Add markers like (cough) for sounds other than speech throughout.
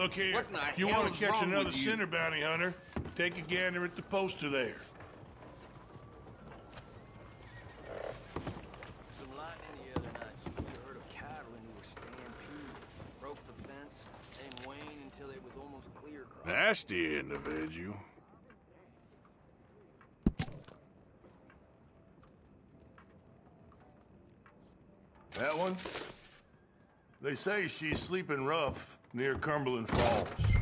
Look here. What in the you want to catch another with you? sinner bounty hunter? Take a gander at the poster there. Some lightning the other night spewed a of cattle into a stampede. Broke the fence, and waned until it was almost clear. Nasty individual. That one? They say she's sleeping rough near Cumberland Falls.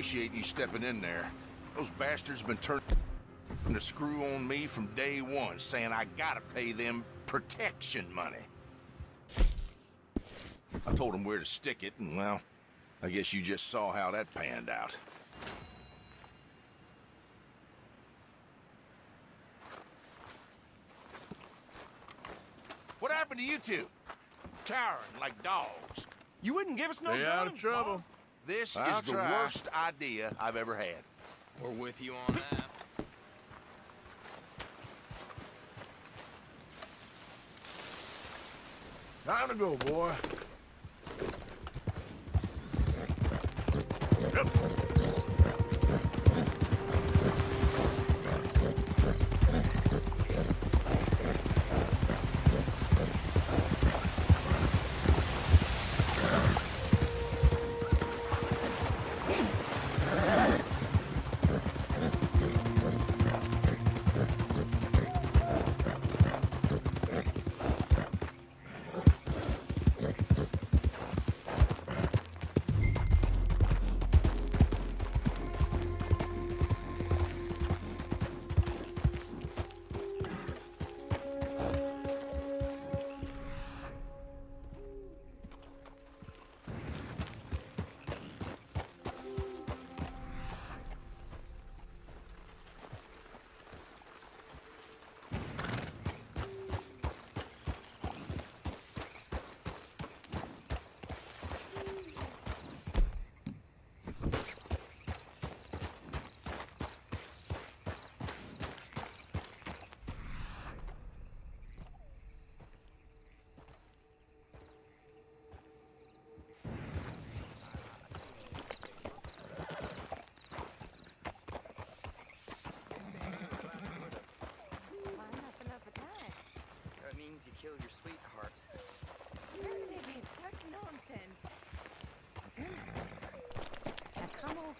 Appreciate you stepping in there. Those bastards been turning the screw on me from day one, saying I gotta pay them protection money. I told them where to stick it, and well, I guess you just saw how that panned out. What happened to you two? Cowering like dogs. You wouldn't give us no Stay out of guns, trouble. This I'll is the try. worst idea I've ever had. We're with you on that. Time to go, boy. That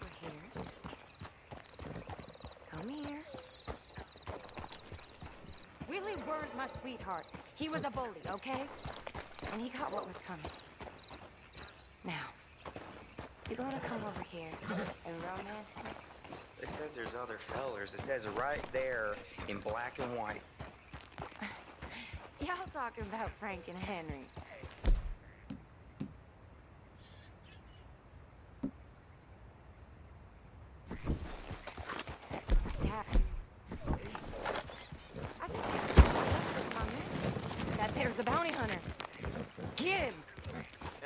over here. Come here. Willie weren't my sweetheart. He was a bully, okay? And he got what was coming. Now, you're gonna come over here and romance me? It says there's other fellers. It says right there in black and white. (laughs) Y'all talking about Frank and Henry. Dad. I just that there's a bounty hunter. Get him!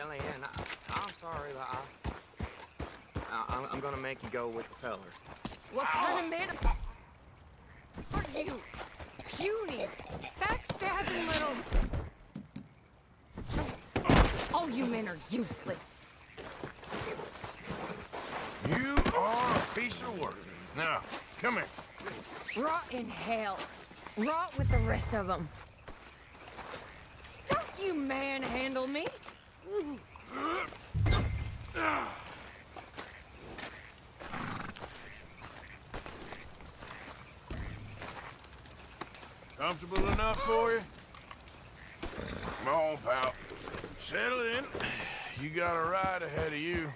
Ellie Ann, I, I'm sorry, but I, I, I'm- I'm gonna make you go with the feller. What kind of man are you? Puny, backstabbing little. All you men are useless. You are a piece of work. Now, come here. Rot in hell. Rot with the rest of them. Don't you manhandle me. (clears throat) Comfortable enough for you? Come on, pal. Settle in. You got a ride ahead of you.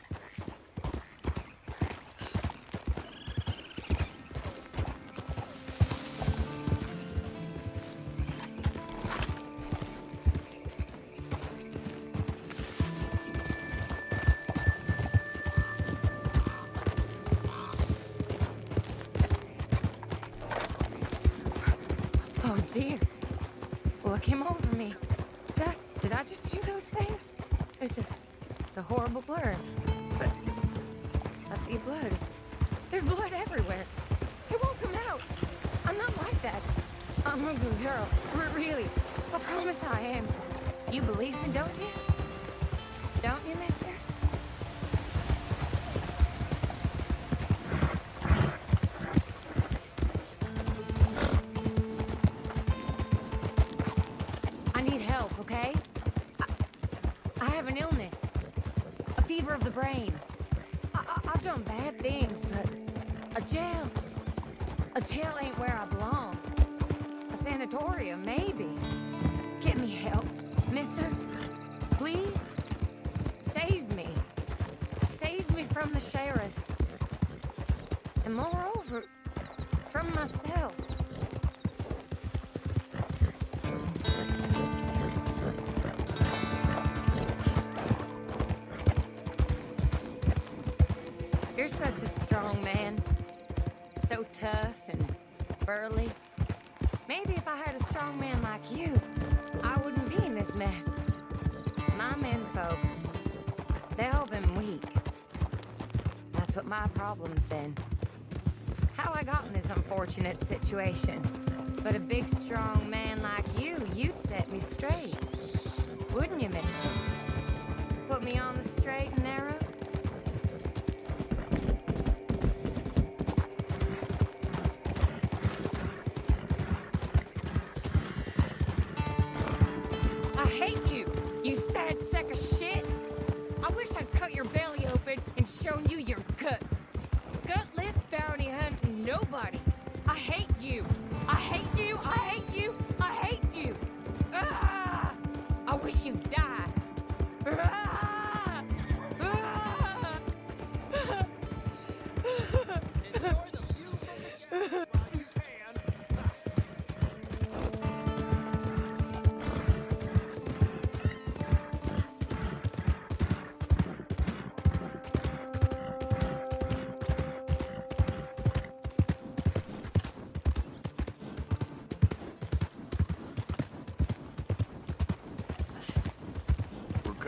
Blur. But I see blood. There's blood everywhere. It won't come out. I'm not like that. I'm a good girl. R- really. I promise I am. You believe me, don't you? Don't you, mister? I need help, okay? I, I have an illness. Fever of the brain. I, I've done bad things, but a jail. A jail ain't where I belong. A sanatorium, maybe. Get me help, mister. Please? Save me. Save me from the sheriff. And moreover, from myself. Tough and burly. Maybe if I had a strong man like you, I wouldn't be in this mess. My menfolk, they've all been weak. That's what my problem's been. How I got in this unfortunate situation. But a big, strong man like you, you'd set me straight. Wouldn't you, mister? Put me on the straight and narrow?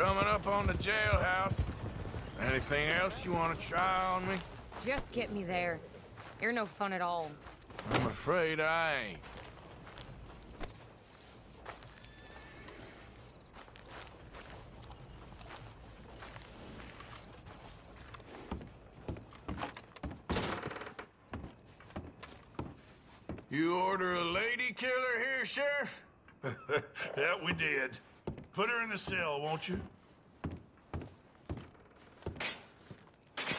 Coming up on the jailhouse. Anything else you want to try on me? Just get me there. You're no fun at all. I'm afraid I ain't. You order a lady killer here, Sheriff? (laughs) yeah, we did. Put her in the cell, won't you?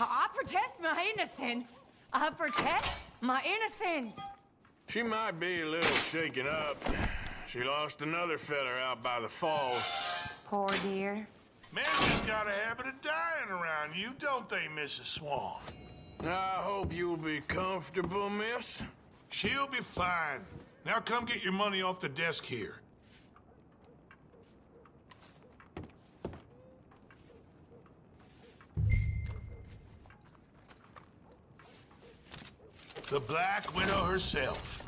I protest my innocence. I protest my innocence. She might be a little shaken up. She lost another feller out by the falls. Poor dear. Men just got a habit of dying around you, don't they, Mrs. Swan? I hope you'll be comfortable, miss. She'll be fine. Now come get your money off the desk here. The Black Widow herself.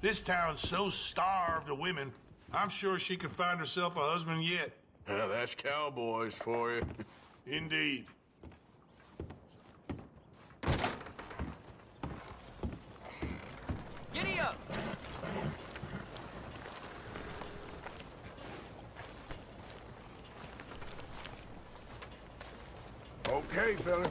This town's so starved of women, I'm sure she could find herself a husband yet. (laughs) Yeah, that's cowboys for you. (laughs) Indeed. Giddy up! Okay, fella.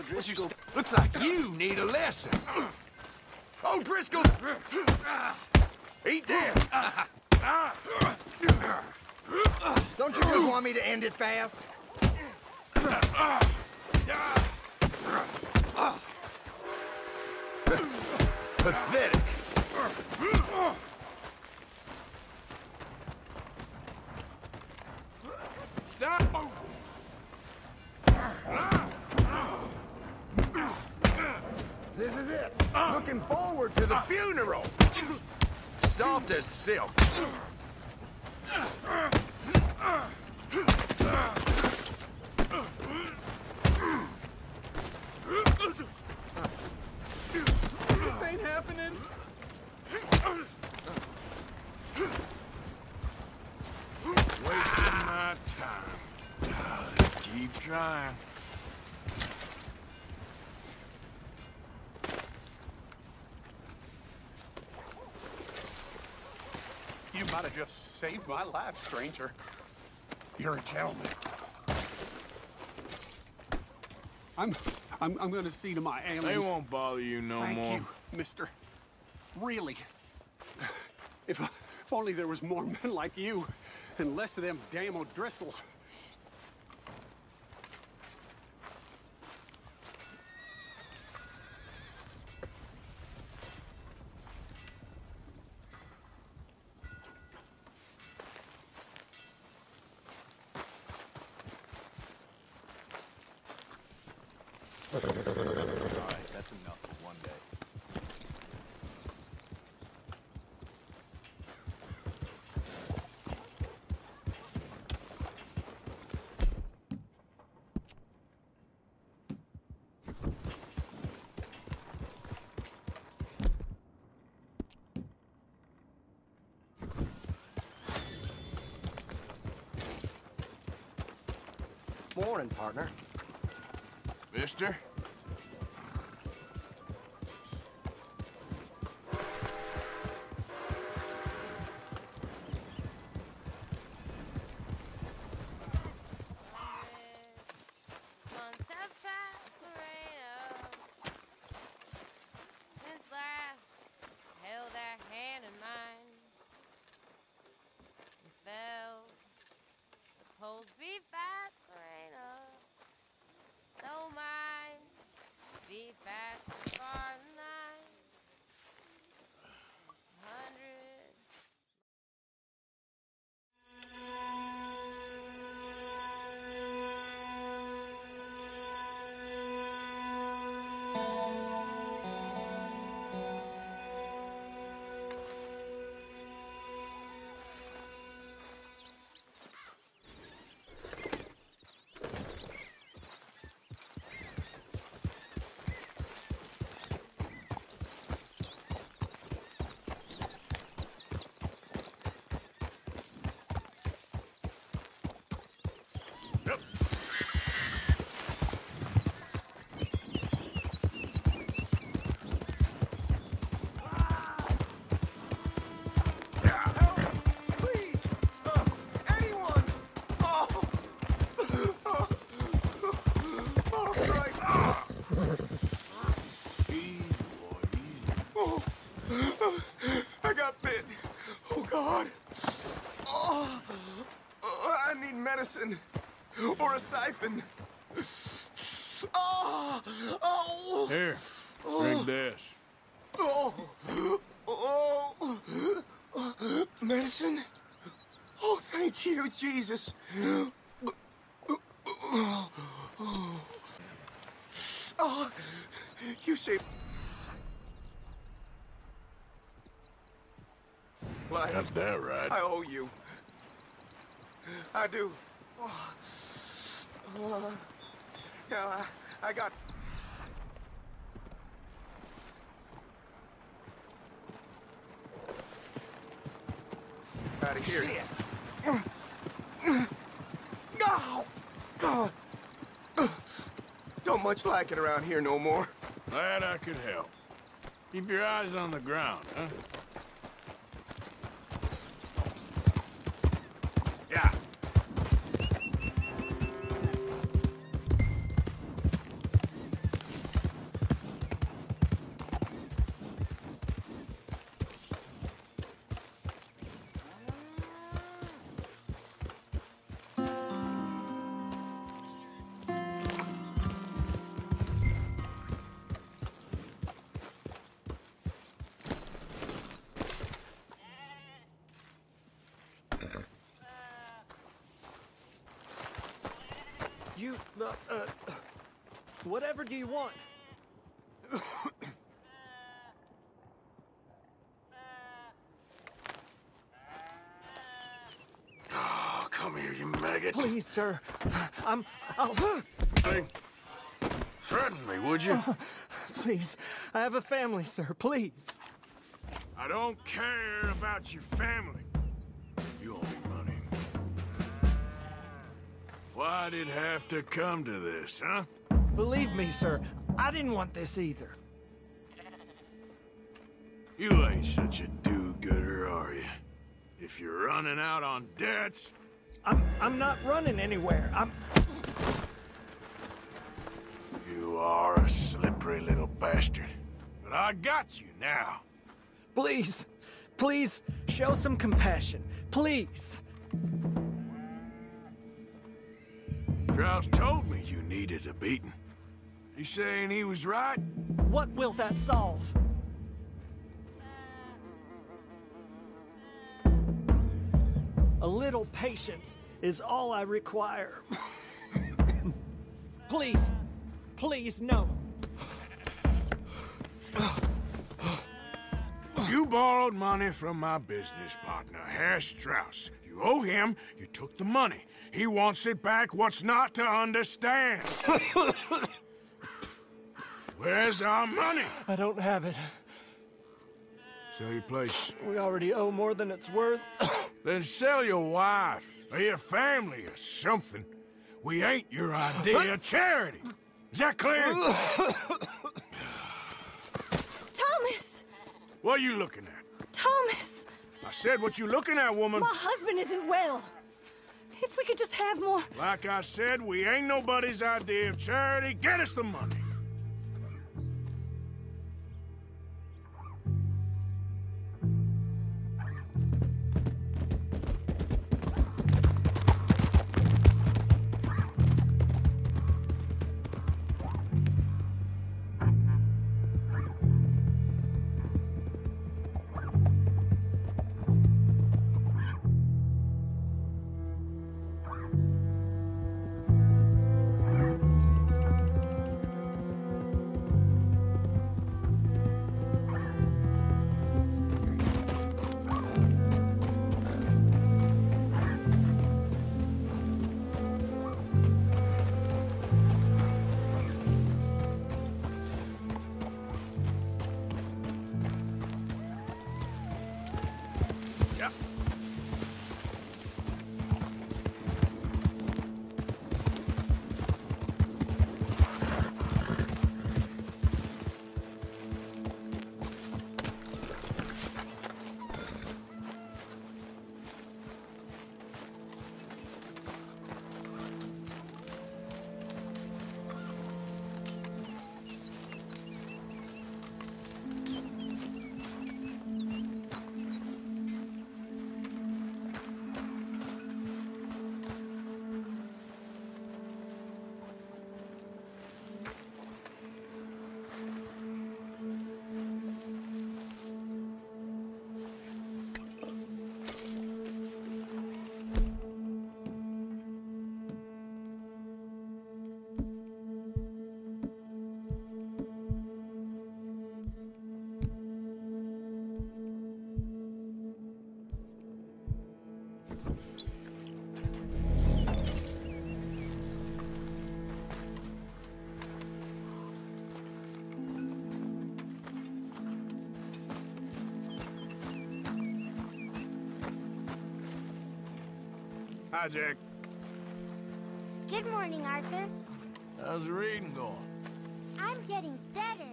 O'Driscoll. looks like you need a lesson. (clears throat) Oh, Driscoll! (clears throat) Eat that! Don't you just want me to end it fast? Pathetic. Stop! This is it. Looking forward to the funeral. Soft as silk. This ain't happening! Wasting my time. Keep trying. Might have just saved my life, stranger. You're a gentleman. I'm, I'm, I'm gonna see to my aliens. They won't bother you no Thank more. you, mister. Really. If, if only there was more men like you and less of them damn O'Driscolls. That's enough for one day. Morning, partner. Mister? Oh, I got bit. Oh, God. Oh, I need medicine or a siphon. Oh, oh. Here, drink this. Oh, oh, oh. Medicine? Oh, thank you, Jesus. Oh, you saved... life. Got that right. I owe you. I do. Oh. Oh. Yeah, I, I got. Out of here. Oh, God. Don't much like it around here no more. Glad I could help. Keep your eyes on the ground, huh? Come here, you maggot. Please, sir. I'm, I'll, Hey, threaten me, would you? please. I have a family, sir. Please. I don't care about your family. You owe me money. Why'd it have to come to this, huh? Believe me, sir. I didn't want this either. You ain't such a do-gooder, are you? If you're running out on debts, I'm, I'm not running anywhere. I'm, you are a slippery little bastard. But I got you now. please, please, show some compassion. Please. Strauss told me you needed a beating. You saying he was right? What will that solve? A little patience is all I require. (coughs) please, please, no. You borrowed money from my business partner, Herr Strauss. You owe him, you took the money. He wants it back, what's not to understand? (coughs) Where's our money? I don't have it. Sell your place. We already owe more than it's worth. (coughs) Then sell your wife, or your family, or something. We ain't your idea of charity. Is that clear? (coughs) Thomas! what are you looking at? Thomas! I said what you looking at, woman. My husband isn't well. If we could just have more. Like I said, we ain't nobody's idea of charity. Get us the money. Hi, Jack. Good morning, Arthur. How's the reading going? I'm getting better.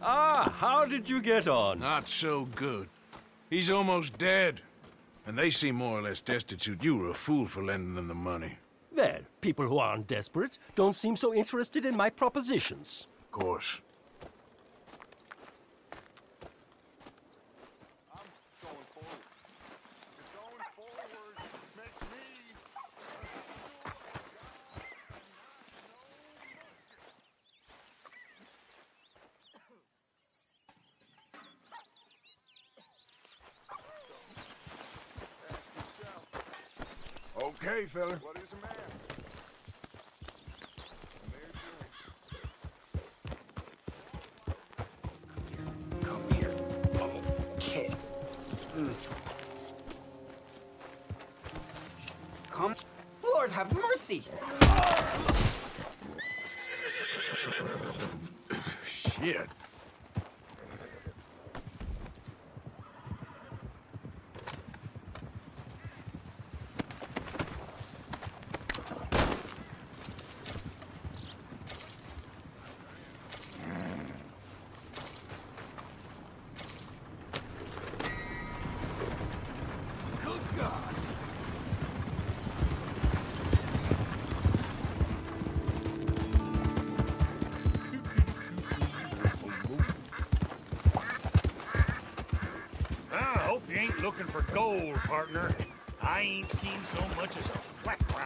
Ah, how did you get on? Not so good. He's almost dead. And they seem more or less destitute. You were a fool for lending them the money. Well, people who aren't desperate don't seem so interested in my propositions. Of course. Okay, fella. Looking for gold, partner. I ain't seen so much as a fleck round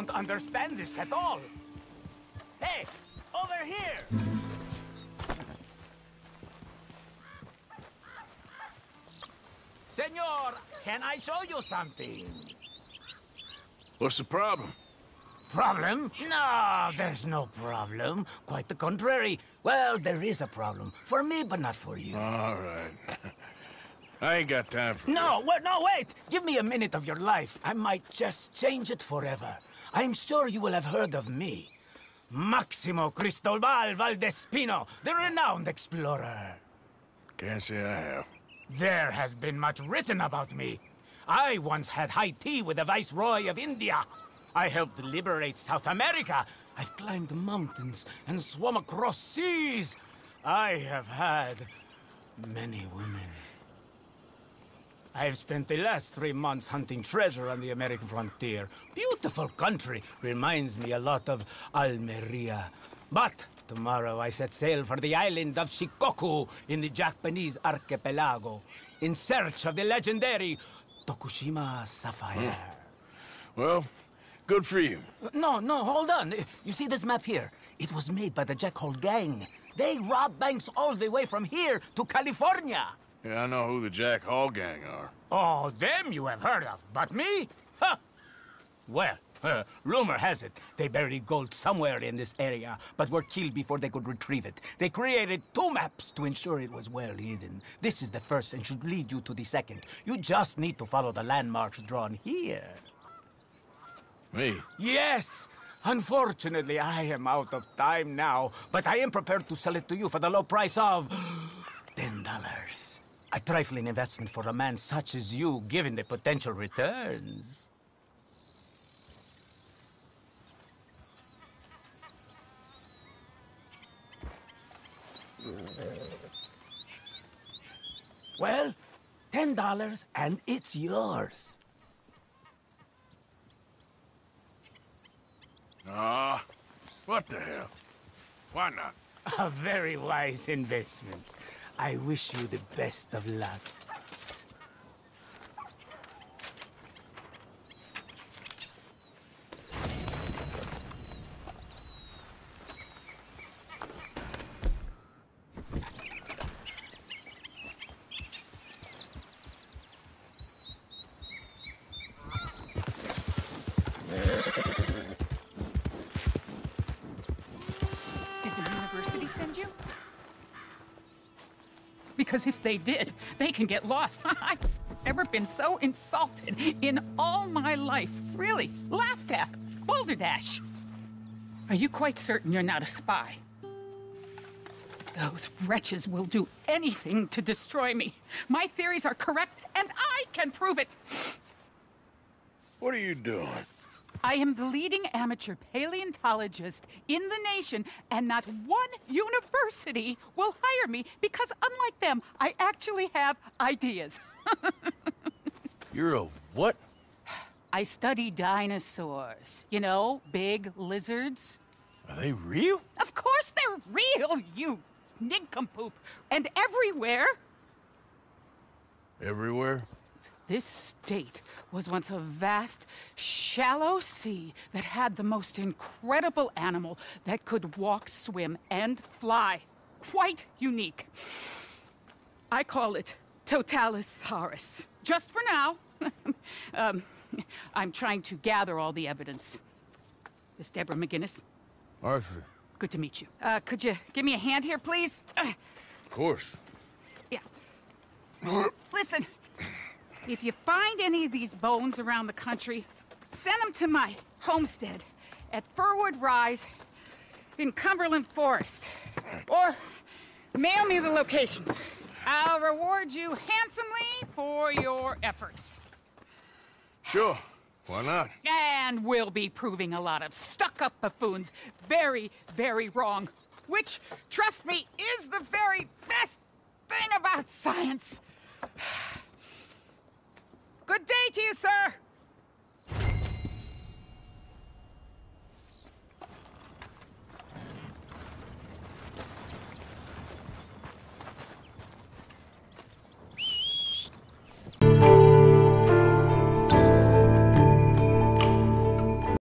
don't understand this at all. Hey, over here! Senor, can I show you something? What's the problem? Problem? No, there's no problem. Quite the contrary. Well, there is a problem. For me, but not for you. All right. I ain't got time for No, wait, no, wait! Give me a minute of your life. I might just change it forever. I'm sure you will have heard of me. Maximo Cristobal Valdespino, the renowned explorer. Can't say I have. There has been much written about me. I once had high tea with the Viceroy of India. I helped liberate South America. I've climbed mountains and swum across seas. I have had many women. I've spent the last three months hunting treasure on the American frontier. Beautiful country. Reminds me a lot of Almeria. But tomorrow I set sail for the island of Shikoku in the Japanese archipelago in search of the legendary Tokushima sapphire. Hmm. Well, good for you. No, no, hold on. You see this map here? It was made by the Jack Hall gang. They robbed banks all the way from here to California. Yeah, I know who the Jack Hall gang are. Oh, them you have heard of, but me? Huh. Well, uh, rumor has it they buried gold somewhere in this area, but were killed before they could retrieve it. They created two maps to ensure it was well hidden. This is the first and should lead you to the second. You just need to follow the landmarks drawn here. Me? Yes! Unfortunately, I am out of time now, but I am prepared to sell it to you for the low price of... ten dollars. A trifling investment for a man such as you, given the potential returns. Well, ten dollars and it's yours. Ah what the hell? Why not? (laughs) A very wise investment. I wish you the best of luck. Did the university send you? Because if they did, they can get lost. (laughs) I've never been so insulted in all my life. Really, laughed at. Balderdash. Are you quite certain you're not a spy? Those wretches will do anything to destroy me. My theories are correct, and I can prove it. What are you doing? I am the leading amateur paleontologist in the nation, and not one university will hire me because, unlike them, I actually have ideas. (laughs) You're a what? I study dinosaurs. You know, big lizards. Are they real? Of course they're real, you nincompoop. And everywhere, Everywhere? This state was once a vast, shallow sea that had the most incredible animal that could walk, swim, and fly. Quite unique. I call it Totalisaurus. Just for now. (laughs) um, I'm trying to gather all the evidence. This Deborah MacGuiness. Arthur. Good to meet you. Uh, could you give me a hand here, please? Of course. yeah. Listen, if you find any of these bones around the country, send them to my homestead at Firwood Rise in Cumberland Forest. Or mail me the locations. I'll reward you handsomely for your efforts. Sure. Why not? And we'll be proving a lot of stuck up buffoons very, very wrong. Which, trust me, is the very best thing about science. Good day to you, sir!